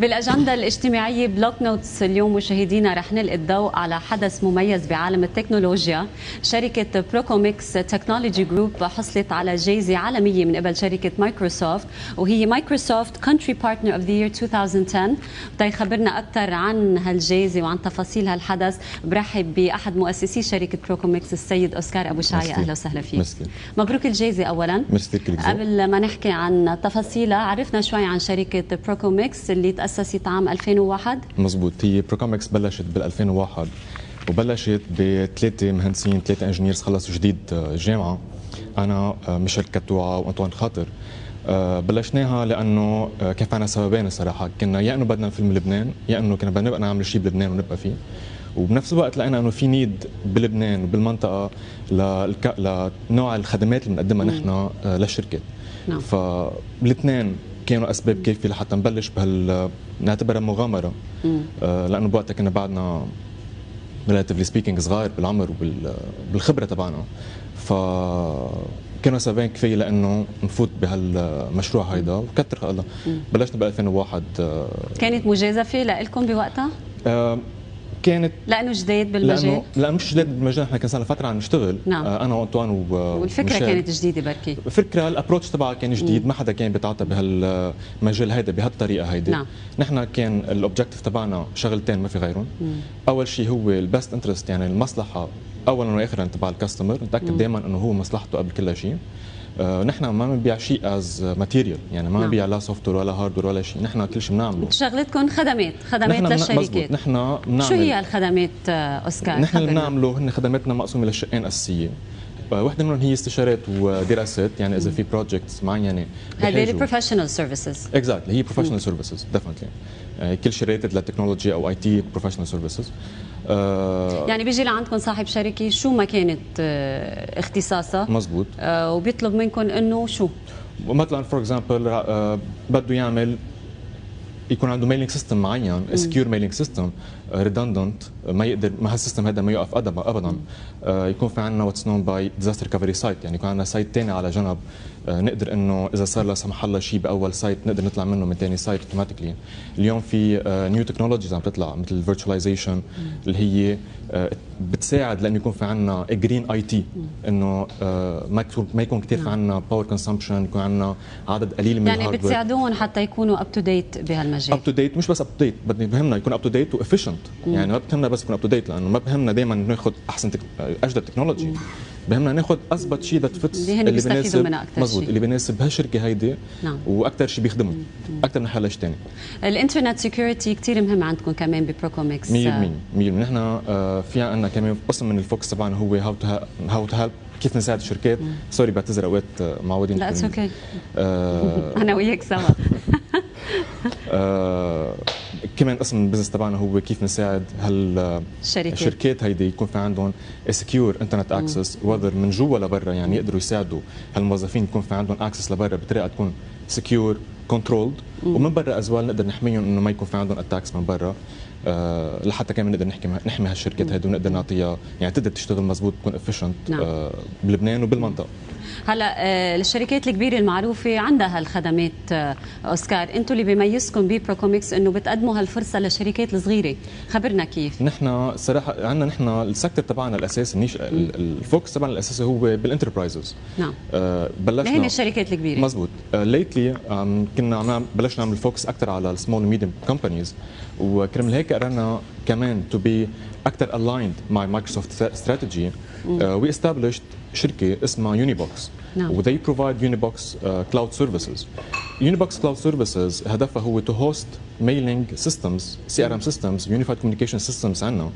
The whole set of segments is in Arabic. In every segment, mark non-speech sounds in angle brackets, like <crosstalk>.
بالأجندة الاجتماعية بلوك نوت اليوم مشاهدينا رح نلقي الضوء على حدث مميز بعالم التكنولوجيا. شركة PROCOMIX Technology Group حصلت على جائزه عالمية من قبل شركة مايكروسوفت وهي Microsoft Country Partner of the Year 2010 بده يخبرنا أكثر عن هالجائزه وعن تفاصيل هالحدث. برحب بأحد مؤسسي شركة PROCOMIX السيد أوسكار أبو شعيا أهلا وسهلا فيك. مسكين. مبروك الجائزه اولا. كثير قبل ما نحكي عن تفاصيلها عرفنا شوي عن شركة PROCOMIX اللي تاسست عام 2001 مزبوط. هي PROCOMIX بلشت بال 2001 وبلشت بثلاثة مهندسين ثلاثة engineers خلصوا جديد جامعة. أنا ميشيل قطوعة وأنطوان خاطر. آه، بلشناها لأنه آه، كان في عنا سببين الصراحة. كنا يا إنه بدنا نفل من لبنان يا إنه كنا بدنا نبقى نعمل شيء بلبنان ونبقى فيه. وبنفس الوقت لقينا إنه في need بلبنان وبالمنطقة للك... لنوع الخدمات اللي بنقدمها نحن آه، للشركات. نعم. فالاثنين كانوا اسباب كافيه لحتى نبلش بهال نعتبرها مغامرة. آه، لأنه بوقتها كنا بعدنا relatively speaking صغار بالعمر وبالخبره تبعنا. ف كانوا سببين كفاية لأنه نفوت بهالمشروع هيدا. وكتر الله. بلشنا ب 2001 آه، كانت مجازفة لكم بوقتها؟ آه، كانت لأنه جديد بالمجال لأنه لأنه مش جديد بالمجال إحنا كان صار فترة عم نشتغل. نعم. آه، أنا وأنطوان و والفكرة وميشيل. كانت جديدة بركي. الفكرة ال approach تبعها كان جديد. ما حدا كان بيتعاطى بهالمجال هيدا بهالطريقة هيدي. نعم. نحن كان ال objective تبعنا شغلتين ما في غيرهم. أول شيء هو ال best interest يعني المصلحة اولا واخرا تبع ال customer نتاكد دائما إنه هو مصلحته قبل كل شيء. نحن ما بنبيع شيء as material يعني ما نعم. بنبيع لا soft ولا hardware ولا شيء. نحن كل شيء بنعمله. شغلتكم خدمات خدمات للشركات. نحن بنعمل شو هي هالخدمات آه، أوسكار نحن. بنعمله هن خدماتنا مقسومة لشقين أساسية. آه، وحدة منهم هي استشارات ودراسات يعني إذا في projects معينة. هذه ال professional services exactly هي professional services definitely كل شيء related لل technology أو IT professional services يعني بيجي لعندكم صاحب شركة شو ما كانت آه، اختصاصها؟ مزبوط. آه، وبيطلب منكم إنه شو؟ مثلا for example بده يعمل يكون عنده mailing system معين secure mailing system redundant ما يقدر ما هال system هذا ما يوقف ابدا ابدا. آه، يكون في عندنا what's known by disaster recovery site يعني يكون عندنا site ثاني على جنب. آه، نقدر إنه إذا صار لا سمح الله شيء بأول site نقدر نطلع منه من ثاني site automatically اليوم في new technologies عم تطلع مثل ال virtualization اللي هي آه، بتساعد لأنه يكون في عندنا green IT إنه آه، ما ما يكون كثير في عندنا power consumption يكون عندنا عدد قليل من يعني بتساعدوهم حتى يكونوا up to date بهالمجال. up to date مش بس up to date بدنا بهمنا يكون up to date و efficient يعني ما بهمنا بس يكون up to date لأنه ما بهمنا دائما ناخذ أحسن tech... أجدد technology بهمنا ناخذ أثبت شيء that fits اللي أكتر مزبوط شيء. اللي بيناسب هالشركة هيدي نعم. وأكثر شيء بيخدمهم أكثر من حل ثاني ال internet security كثير مهم عندكم كمان ببروكوميكس 100% 100% نحن آه، في عندنا كمان قسم من ال focus تبعنا هو how to help كيف نساعد الشركات. sorry بعتذر اوقات معودين لا it's okay آه، <laughs> أنا وياك سوا. كمان قسم من ال business تبعنا هو كيف نساعد هال الشركات. الشركات هيدي يكون في عندهم secure internet access whether من جوا لبرا يعني يقدروا يساعدوا هالموظفين يكون في عندهم access لبرا بطريقة تكون secure controlled ومن برا as well نقدر نحميهم إنه ما يكون في عندهم attacks من برا. آه لحتى كمان نقدر نحكي نحمي هالشركات هيدي ونقدر نعطيها يعني تقدر تشتغل مزبوط تكون efficient نعم. آه بلبنان وبالمنطقة. هلا آه، الشركات الكبيرة المعروفة عندها هالخدمات آه، أوسكار. أنتم اللي بيميزكم ببروكوميكس إنه بتقدموا هالفرصة للشركات الصغيرة. خبرنا كيف؟ نحن صراحة عندنا نحن ال sector تبعنا الأساسي ال niche ال- ال focus تبعنا الأساسي هو بال enterprises نعم. آه هن بلشنا الشركات الكبيرة. مزبوط. lately كنا عم نعمل- بلشنا نعمل focus أكثر على ال small medium companies وكرمال هيك قررنا كمان to be أكثر aligned مع مايكروسوفت strategy we established شركة اسمها يونيبوكس نعم. و they provide Unibox uh, cloud services. Unibox cloud services هدفها هو to host mailing systems, CRM systems, unified communication systems عنا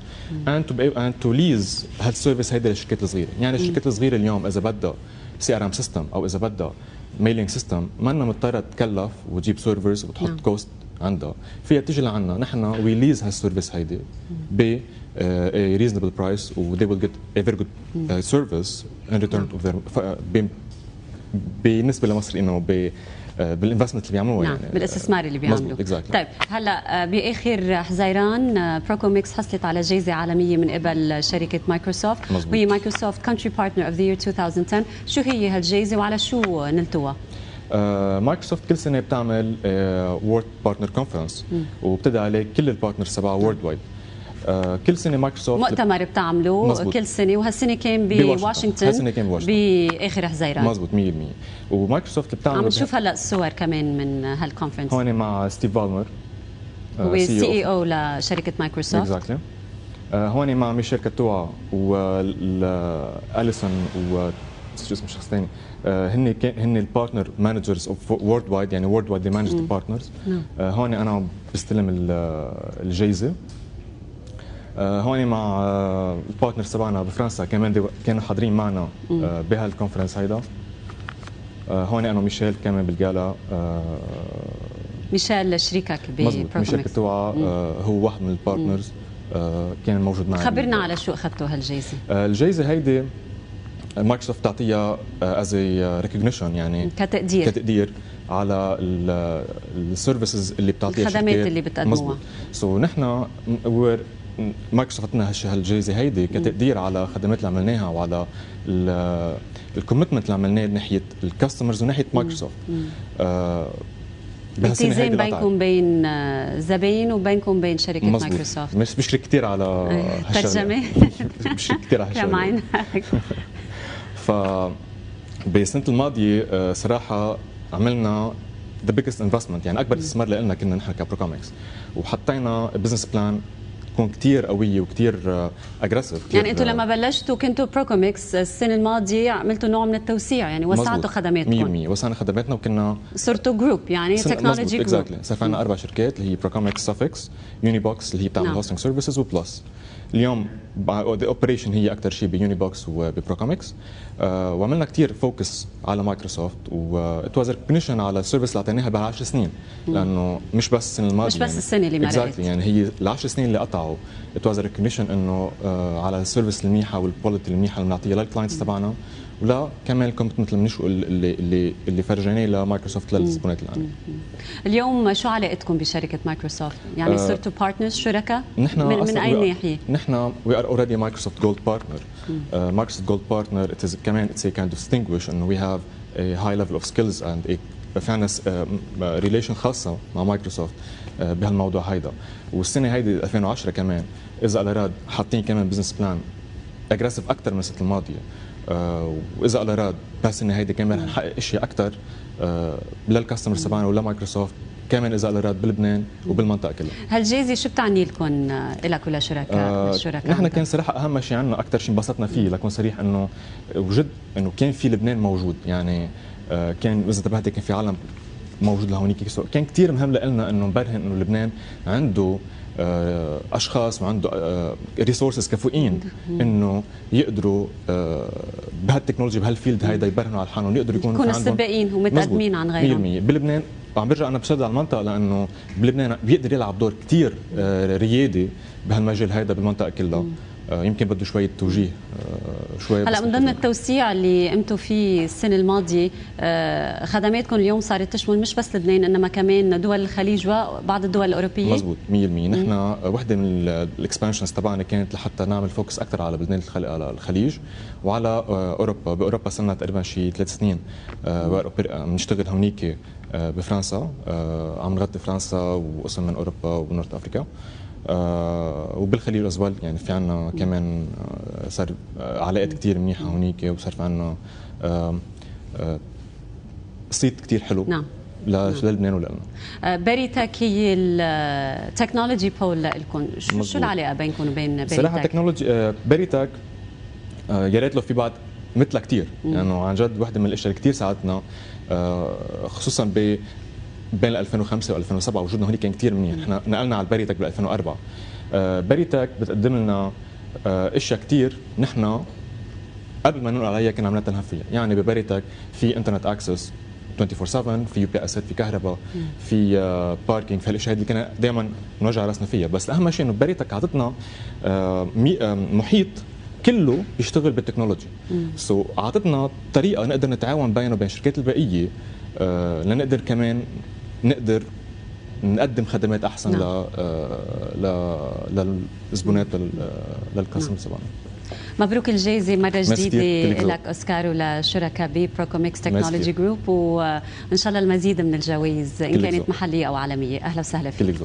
and to be and to lease هال service هيدا للشركات الصغيرة، يعني الشركات الصغيرة اليوم إذا بدها CRM system أو إذا بدها mailing system ما لنا مضطرة تكلف وتجيب servers وتحط نعم. cost عندها. فيها تيجي لعنا. نحن we lease هال service هيدي ب a reasonable price و they will get a very good uh, service in return of their ب- بالنسبة لمصر إنه ب بال investment اللي بيعملوها نعم يعني. بالاستثمار اللي بيعملوه. exactly. طيب هلأ آه، باخر حزيران آه، بروكوميكس حصلت على جائزه عالمية من قبل شركة مايكروسوفت. مزبوط. وهي مايكروسوفت country partner of the year 2010 شو هي هالجائزه وعلى شو نلتوها مايكروسوفت كل سنة بتعمل world partner conference وبتدعي عليه كل ال partners تبعها worldwide كل سنة مايكروسوفت مؤتمر بتعملوه. كل سنة وهالسنة كان بواشنطن. هالسنة كان بواشنطن. بآخر حزيران مزبوط 100% ومايكروسوفت بتعمل عم نشوف هلا الصور كمان من هال conference هون مع ستيف بالمر هو CE O لشركة مايكروسوفت. exactly هون مع ميشيل كاتوا واليسون و شو اسمه الشخص الثاني هن هن ال partner managers of worldwide يعني worldwide manage ال partners هون أنا بستلم ال- الجايزة. آه، هون مع آه، ال partners تبعنا بفرنسا كمان كانوا حاضرين معنا آه، بهال conference هيدا. آه، هون أنا وميشيل كمان بال gala آه، ميشيل شريكك ميشيل آه، هو واحد من ال partners آه، كان موجود معي خبرنا على شو أخذتوا هالجائزه آه، الجائزه هيدي مايكروسوفت تعطيها as recognition يعني كتقدير. كتقدير على ال services اللي بتعطيها الخدمات. اللي بتقدموها. so نحن we're- مايكروسوفت عطتنا هالجائزه هيدي كتقدير على الخدمات اللي عملناها وعلى ال commitment اللي عملناه ناحية ال customers وناحيه مايكروسوفت. آه، التزام بينكم. بين آه، زباين وبينكم بين شركة مزبوط. مايكروسوفت. مش بشكرك كثير على هالشغلة. ترجمة. بشكرك كثير على هالشغلة. كمان <laughs> ف بسنة الماضية آه، صراحة عملنا the biggest investment يعني أكبر استثمار لنا كنا نحن كبروكومكس وحطينا business plan تكون كثير قوية وكثير aggressive يعني أنتم لما بلشتوا كنتوا بروكوميكس السنة الماضية عملتوا نوع من التوسيع يعني وسعتوا خدماتكم. 100% وسعنا خدماتنا وكنا صرتوا group يعني technology group exactly صار في عندنا أربع شركات اللي هي بروكومكس سافكس يوني بوكس اللي هي بتعمل. hosting services و plus اليوم operation هي أكثر شيء بيوني بوكس وببروكومكس وعملنا كثير focus على مايكروسوفت و it was recognition على ال service اللي أعطيناها بال 10 سنين لأنه مش بس السنة الماضية مش بس السنة اللي مرقت. exactly يعني هي العشر سنين اللي قطعوا. it was recognition إنه آه على ال service المنيحه وال quality المنيحه اللي بنعطيها لل clients تبعنا. ولا كمان ال commitment اللي بنشو- اللي اللي اللي فرجيناه لمايكروسوفت للزبونات عندنا اليوم شو علاقتكم بشركة مايكروسوفت يعني آه، صرتوا partners شركاء؟ نحن من, من أي ناحية؟ نحن we are already Microsoft Gold Partner Microsoft Gold Partner it is كمان it's of distinguish انه we have a high level of skills and a في عنا relation خاصة مع مايكروسوفت آه، بهالموضوع هيدا. والسنة هيدي 2010 كمان إذا الله راد حاطين كمان business plan aggressive أكثر من السنة الماضية. وإذا الله راد بهالسنه هيدي كمان رح نحقق اشياء أكثر لل customers تبعنا ولمايكروسوفت كمان إذا الله راد بلبنان وبالمنطقة كلها. هالجائزه شو بتعني لكم؟ آه، لك ولشركاء آه، الشركاء نحن؟ كان صراحة أهم شيء عنا أكثر شيء انبسطنا فيه لكون صريح إنه وجد إنه كان في لبنان موجود. يعني آه، كان إذا انتبهتي كان في عالم موجود لهونيك. كان كثير مهم لنا إنه نبرهن إنه لبنان عنده آه، أشخاص وعنده ريسورسز كفؤين إنه يقدروا آه، بهالتكنولوجيا بهالفيلد هيدا يبرهنوا على حالهم يقدروا يكونوا يكونوا سباقين ومتقدمين عن غيرهم. 100% بلبنان عم برجع أنا بشد على المنطقة لأنه بلبنان بيقدر يلعب دور كثير ريادي بهالمجال هيدا بالمنطقة كلها. آه، يمكن بده شوية توجيه آه، شوية هلا من ضمن التوسيع اللي قمتوا فيه السنة الماضية آه، خدماتكم اليوم صارت تشمل مش بس لبنان إنما كمان دول الخليج وبعض الدول الأوروبية. مزبوط 100% نحن وحدة من ال expansions تبعنا كانت لحتى نعمل focus أكثر على الخل- على الخليج وعلى آه، أوروبا. بأوروبا صرنا تقريبا شي ثلاث سنين آه، بنشتغل هونيك آه، بفرنسا آه، عم نغطي فرنسا وقسم من أوروبا و North Africa آه، وبالخليج as well يعني في عنا كمان آه، صار آه، علاقات كثير منيحة هونيك وصار في عنا صيت كثير حلو نعم. للبنان ولنا Berytech هي ال technology pole لكم. شو, شو. العلاقة بينكم وبين صراحة باريتك تكنولوجي آه، باريتك آه، يا ريت لو في بعض مثلها كثير لأنه عن جد وحده من الأشياء اللي كثير ساعدتنا خصوصا بين 2005 و2007 وجودنا هون كان كثير منيح. إحنا نقلنا على ال Berytech بال 2004 آه، Berytech بتقدم لنا آه، أشياء كثير نحن قبل ما ننقل عليها كنا عم نتعب فيها. يعني ب Berytech في internet access 24 7 في UPS في كهرباء في آه، parking في هالاشياء اللي كنا دائما نوجع رأسنا فيها. بس أهم شيء إنه Berytech أعطتنا آه، آه، محيط كله بيشتغل بال technology. so so, أعطتنا طريقة نقدر نتعاون بينه وبين الشركات البقيه آه، لنقدر كمان نقدر نقدم خدمات أحسن نعم. ل آه، ل للزبونات لل- لل customers تبعنا مبروك الجائزة مرة. جديدة. لك أوسكار ولشركاء ب PROCOMIX Technology. Group وإن شاء الله المزيد من الجوائز إن كانت. محلية أو عالمية أهلا وسهلا فيك